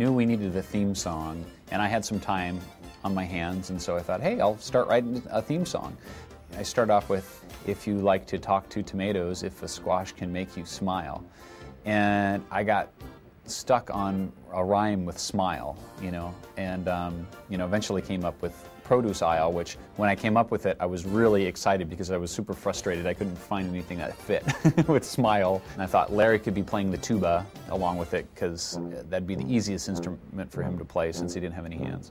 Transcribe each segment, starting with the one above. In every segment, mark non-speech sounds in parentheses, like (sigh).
knew we needed a theme song, and I had some time on my hands, and so I thought, hey, I'll start writing a theme song. I start off with, if you like to talk to tomatoes, if a squash can make you smile. And I got stuck on a rhyme with smile, you know, and, um, you know, eventually came up with produce aisle, which when I came up with it, I was really excited because I was super frustrated. I couldn't find anything that fit (laughs) with smile. And I thought Larry could be playing the tuba along with it because that'd be the easiest instrument for him to play since he didn't have any hands.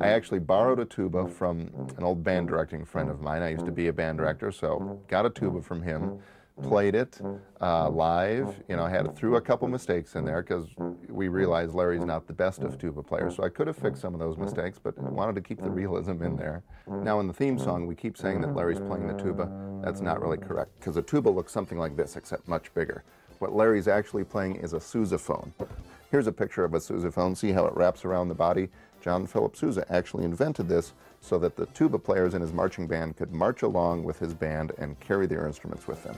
I actually borrowed a tuba from an old band directing friend of mine. I used to be a band director, so got a tuba from him played it mm-hmm. uh, live. You know, I had threw a couple mistakes in there because we realized Larry's not the best of mm-hmm. tuba players, so I could have fixed some of those mm-hmm. mistakes, but wanted to keep the realism in there. Now, in the theme song, we keep saying that Larry's playing the tuba. That's not really correct because a tuba looks something like this, except much bigger. What Larry's actually playing is a sousaphone. Here's a picture of a sousaphone. See how it wraps around the body? John Philip Sousa actually invented this so that the tuba players in his marching band could march along with his band and carry their instruments with them.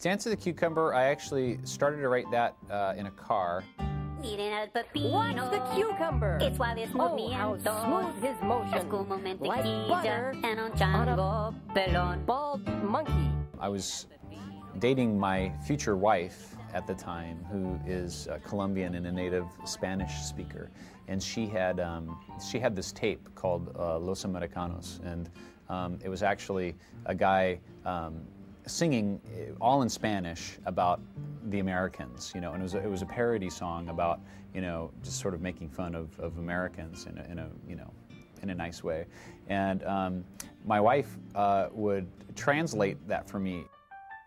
Dance of the Cucumber, I actually started to write that uh, in a car. What's the cucumber? It's suave, smooth, oh, how smooth his motion. Like butter on a pelón. bald monkey. I was dating my future wife at the time, who is a Colombian and a native Spanish speaker, and she had um, she had this tape called uh, Los Americanos, and um, it was actually a guy um, singing all in Spanish about the Americans, you know, and it was a, it was a parody song about you know just sort of making fun of, of Americans in a, in a you know in a nice way, and um, my wife uh, would translate that for me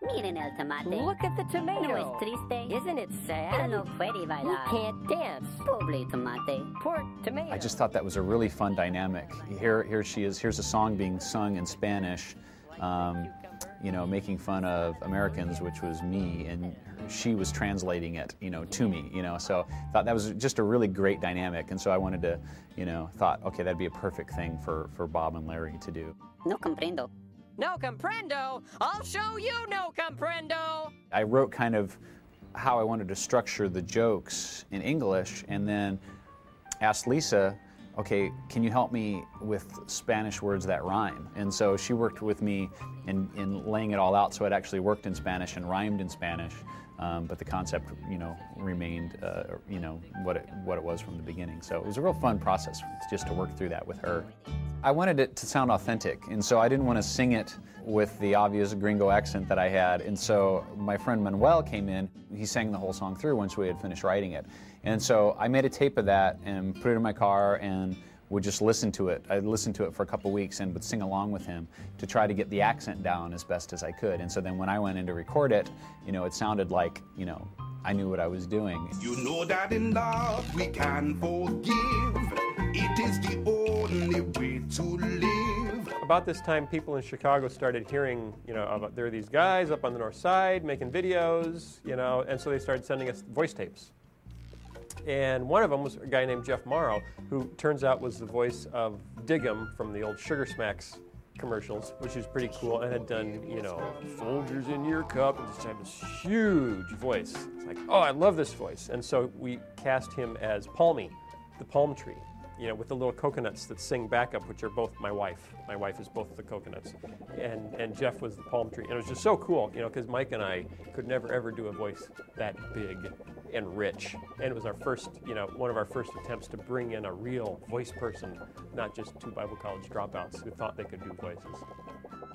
Miren el tomate. Look at the tomato. No es triste. Isn't it sad? Pero no puede bailar. You can't dance. Pobre tomate. Poor tomato. I just thought that was a really fun dynamic. Here, here she is. Here's a song being sung in Spanish, um, you know, making fun of Americans, which was me, and she was translating it, you know, to me, you know. So thought that was just a really great dynamic, and so I wanted to, you know, thought, okay, that'd be a perfect thing for for Bob and Larry to do. No comprendo. No comprendo. I'll show you no comprendo. I wrote kind of how I wanted to structure the jokes in English and then asked Lisa, okay, can you help me with Spanish words that rhyme? And so she worked with me in, in laying it all out so it actually worked in Spanish and rhymed in Spanish. Um, but the concept, you know, remained, uh, you know, what it, what it was from the beginning. So it was a real fun process just to work through that with her. I wanted it to sound authentic, and so I didn't want to sing it with the obvious gringo accent that I had. And so my friend Manuel came in. He sang the whole song through once we had finished writing it. And so I made a tape of that and put it in my car and would just listen to it. I'd listen to it for a couple weeks and would sing along with him to try to get the accent down as best as I could. And so then when I went in to record it, you know, it sounded like, you know, I knew what I was doing. You know that in love we can forgive. It is the only way to live. About this time, people in Chicago started hearing, you know, about, there are these guys up on the north side making videos, you know, and so they started sending us voice tapes. And one of them was a guy named Jeff Morrow, who turns out was the voice of Dig'em from the old Sugar Smacks commercials, which is pretty cool, and had done, you know, Folgers in your cup, and just had this huge voice. It's like, oh, I love this voice. And so we cast him as Palmy, the palm tree you know, with the little coconuts that sing backup, which are both my wife. My wife is both the coconuts, and and Jeff was the palm tree, and it was just so cool, you know, because Mike and I could never ever do a voice that big and rich, and it was our first, you know, one of our first attempts to bring in a real voice person, not just two Bible college dropouts who thought they could do voices.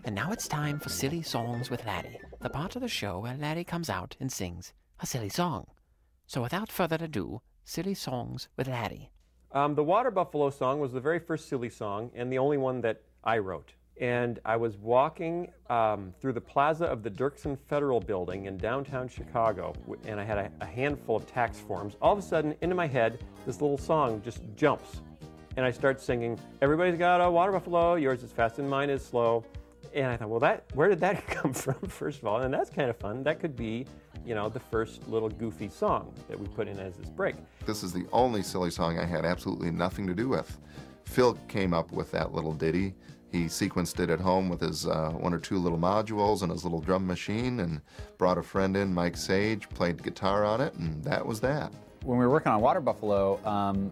And now it's time for Silly Songs with Laddie, the part of the show where Laddie comes out and sings a silly song. So without further ado, Silly Songs with Laddie. Um, the Water Buffalo song was the very first silly song and the only one that I wrote. And I was walking um, through the plaza of the Dirksen Federal Building in downtown Chicago, and I had a, a handful of tax forms. All of a sudden, into my head, this little song just jumps. And I start singing, Everybody's got a water buffalo, yours is fast and mine is slow. And I thought, well, that where did that (laughs) come from, first of all? And that's kind of fun. That could be you know, the first little goofy song that we put in as this break. This is the only silly song I had absolutely nothing to do with. Phil came up with that little ditty. he sequenced it at home with his uh, one or two little modules and his little drum machine and brought a friend in, Mike Sage, played guitar on it, and that was that. When we were working on Water Buffalo, um,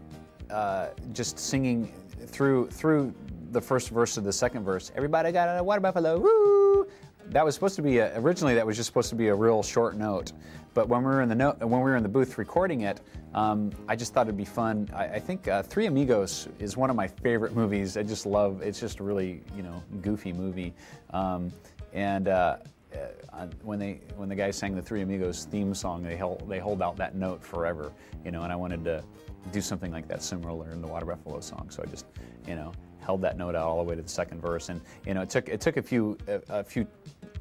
uh, just singing through through the first verse of the second verse, everybody got a water buffalo, woo! That was supposed to be a, originally that was just supposed to be a real short note, but when we were in the note, when we were in the booth recording it, um, I just thought it'd be fun. I, I think uh, Three Amigos is one of my favorite movies. I just love. It's just a really you know goofy movie, um, and. Uh, uh, when they when the guys sang the Three Amigos theme song, they held they hold out that note forever, you know. And I wanted to do something like that similar in the Water Buffalo song, so I just you know held that note out all the way to the second verse, and you know it took it took a few a, a few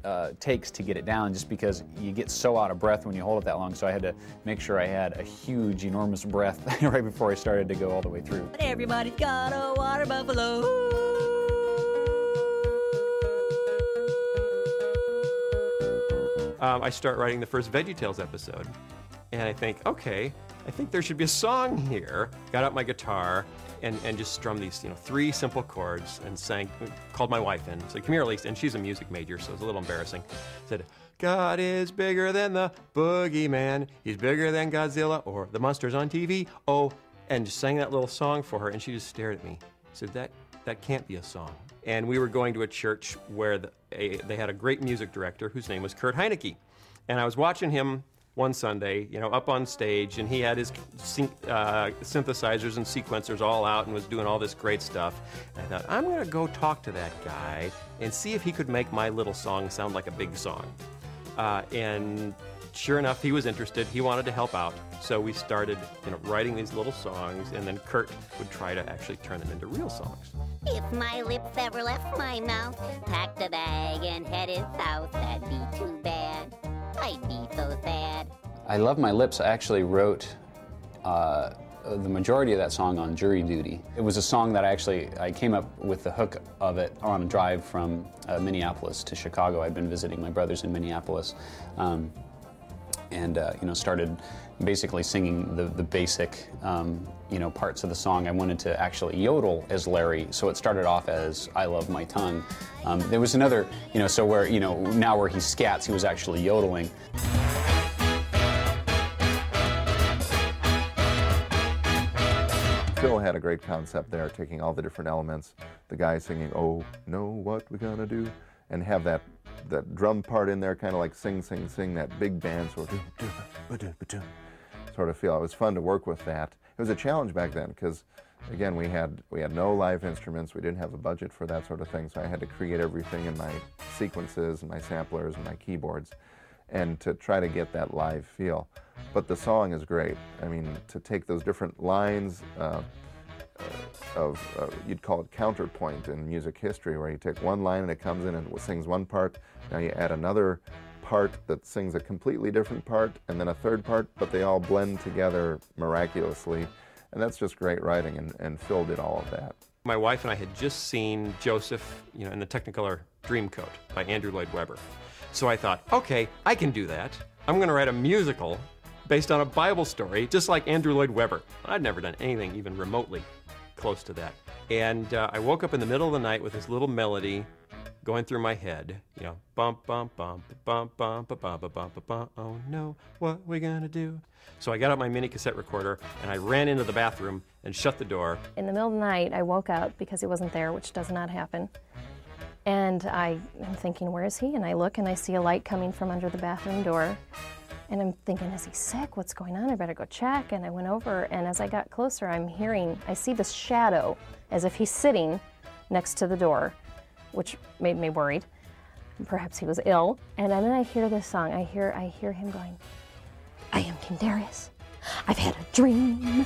uh, takes to get it down, just because you get so out of breath when you hold it that long. So I had to make sure I had a huge, enormous breath (laughs) right before I started to go all the way through. Everybody's got a water buffalo. um, I start writing the first VeggieTales episode, and I think, okay, I think there should be a song here. Got out my guitar and, and just strummed these, you know, three simple chords and sang. Called my wife in, said, "Come here, Elise," and she's a music major, so it's a little embarrassing. Said, "God is bigger than the boogeyman. He's bigger than Godzilla or the monsters on TV." Oh, and just sang that little song for her, and she just stared at me. Said, "That that can't be a song." And we were going to a church where the, a, they had a great music director whose name was Kurt Heinecke. And I was watching him one Sunday, you know, up on stage, and he had his uh, synthesizers and sequencers all out and was doing all this great stuff. And I thought, I'm going to go talk to that guy and see if he could make my little song sound like a big song. Uh, and sure enough, he was interested. He wanted to help out. So we started, you know, writing these little songs, and then Kurt would try to actually turn them into real songs. If my lips ever left my mouth, packed a bag and headed south, that'd be too bad. I Love My Lips I actually wrote uh, the majority of that song on jury duty. It was a song that I actually, I came up with the hook of it on a drive from uh, Minneapolis to Chicago. I'd been visiting my brothers in Minneapolis. Um, and uh, you know started basically singing the, the basic um, you know parts of the song. I wanted to actually yodel as Larry, so it started off as "I love my tongue." Um, there was another you know so where you know now where he scats, he was actually yodeling. Had a great concept there, taking all the different elements, the guy singing, "Oh, know what we're gonna do," and have that that drum part in there, kind of like sing, sing, sing, that big band sort of sort of feel. It was fun to work with that. It was a challenge back then because, again, we had we had no live instruments. We didn't have a budget for that sort of thing, so I had to create everything in my sequences and my samplers and my keyboards, and to try to get that live feel. But the song is great. I mean, to take those different lines. Uh, of, uh, you'd call it counterpoint in music history, where you take one line and it comes in and sings one part. Now you add another part that sings a completely different part, and then a third part, but they all blend together miraculously. And that's just great writing, and, and Phil did all of that. My wife and I had just seen Joseph, you know, in the Technicolor Dreamcoat by Andrew Lloyd Webber. So I thought, okay, I can do that. I'm going to write a musical based on a Bible story, just like Andrew Lloyd Webber. I'd never done anything even remotely close to that. And uh, I woke up in the middle of the night with this little melody going through my head. You know, bump, bump, bump, bump, bump, bump, bump, bump, bump. Oh no, what we gonna do? So I got out my mini cassette recorder and I ran into the bathroom and shut the door. In the middle of the night, I woke up because he wasn't there, which does not happen. And I am thinking, where is he? And I look and I see a light coming from under the bathroom door. And I'm thinking, is he sick? What's going on? I better go check. And I went over, and as I got closer, I'm hearing, I see this shadow as if he's sitting next to the door, which made me worried. Perhaps he was ill. And then I hear this song. I hear, I hear him going, I am King Darius. I've had a dream.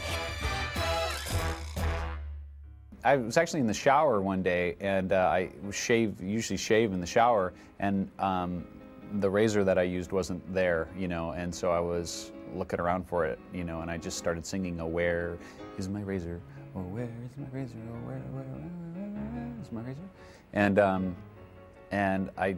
I was actually in the shower one day, and uh, I shave usually shave in the shower, and um, the razor that I used wasn't there, you know, and so I was looking around for it, you know, and I just started singing, "Oh, where is my razor? Oh, where is my razor? Oh, where, where, where, where is my razor?" And um, and I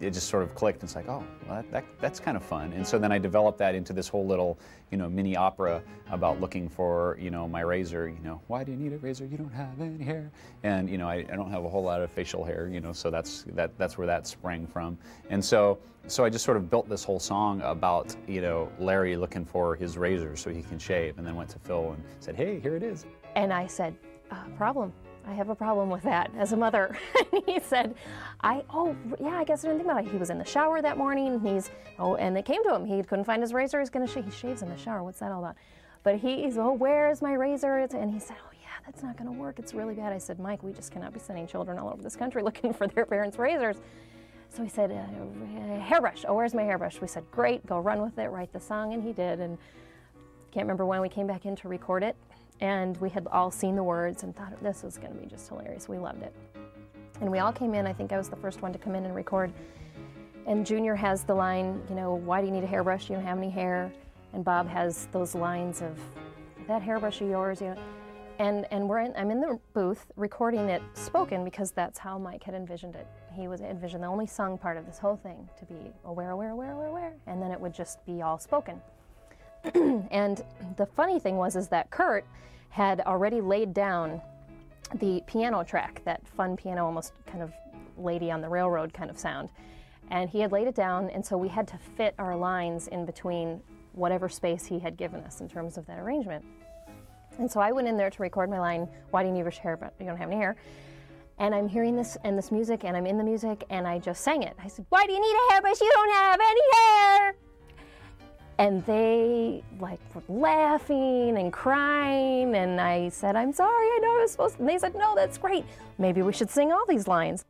it just sort of clicked. It's like, oh, well, that, that, that's kind of fun. And so then I developed that into this whole little, you know, mini opera about looking for, you know, my razor. You know, why do you need a razor? You don't have any hair. And you know, I, I don't have a whole lot of facial hair. You know, so that's that that's where that sprang from. And so so I just sort of built this whole song about, you know, Larry looking for his razor so he can shave, and then went to Phil and said, hey, here it is. And I said, uh, problem. I have a problem with that as a mother. (laughs) he said, I, oh, yeah, I guess I didn't think about it. He was in the shower that morning. And he's, oh, and they came to him. He couldn't find his razor. He's going to shave. He shaves in the shower. What's that all about? But he's, oh, where is my razor? And he said, oh, yeah, that's not going to work. It's really bad. I said, Mike, we just cannot be sending children all over this country (laughs) looking for their parents' razors. So he said, uh, hairbrush. Oh, where's my hairbrush? We said, great, go run with it, write the song. And he did. And can't remember when we came back in to record it. And we had all seen the words and thought this was going to be just hilarious. We loved it. And we all came in. I think I was the first one to come in and record. And Junior has the line, you know, why do you need a hairbrush? You don't have any hair. And Bob has those lines of, that hairbrush of yours, you know. And, and we're in, I'm in the booth recording it spoken because that's how Mike had envisioned it. He was envisioned the only sung part of this whole thing to be oh, aware, aware, aware, aware, aware, and then it would just be all spoken. (clears throat) and the funny thing was is that Kurt had already laid down the piano track, that fun piano, almost kind of lady on the railroad kind of sound. And he had laid it down, and so we had to fit our lines in between whatever space he had given us in terms of that arrangement. And so I went in there to record my line, Why do you need your hair, but you don't have any hair? And I'm hearing this and this music, and I'm in the music, and I just sang it. I said, Why do you need a hairbrush? You don't have any hair! And they like were laughing and crying and i said i'm sorry i know i was supposed to and they said no that's great. Maybe we should sing all these lines.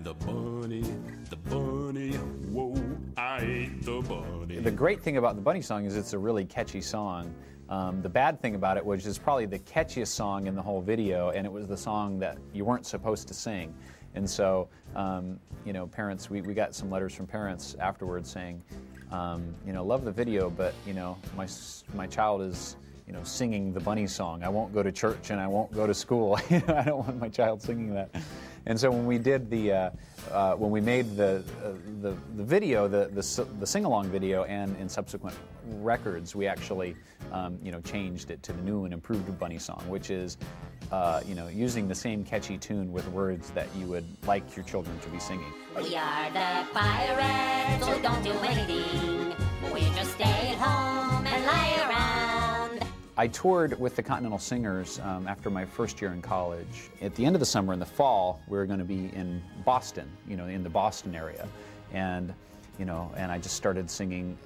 The bunny the bunny whoa i ate the bunny. The great thing about the bunny song is it's a really catchy song. Um, the bad thing about it was it's probably the catchiest song in the whole video and it was the song that you weren't supposed to sing. And so um, you know parents we, we got some letters from parents afterwards saying um, you know, love the video, but you know, my my child is you know singing the bunny song. I won't go to church and I won't go to school. (laughs) I don't want my child singing that. And so when we did the uh, uh, when we made the, uh, the the video, the the, the sing along video, and in subsequent records, we actually um, you know changed it to the new and improved bunny song, which is uh, you know, using the same catchy tune with words that you would like your children to be singing. We are the pirates, so don't do anything. We just stay at home and lie around. I toured with the Continental Singers um, after my first year in college. At the end of the summer, in the fall, we were going to be in Boston, you know, in the Boston area. And, you know, and I just started singing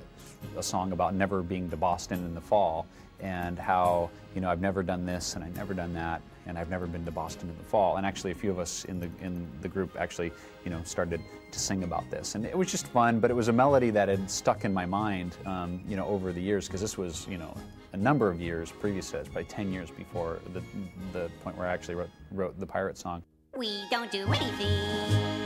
a song about never being to Boston in the fall and how, you know, I've never done this and I've never done that and I've never been to Boston in the fall. And actually, a few of us in the in the group actually, you know, started to sing about this, and it was just fun. But it was a melody that had stuck in my mind, um, you know, over the years because this was, you know, a number of years previous to this, probably 10 years before the the point where I actually wrote, wrote the pirate song. We don't do anything.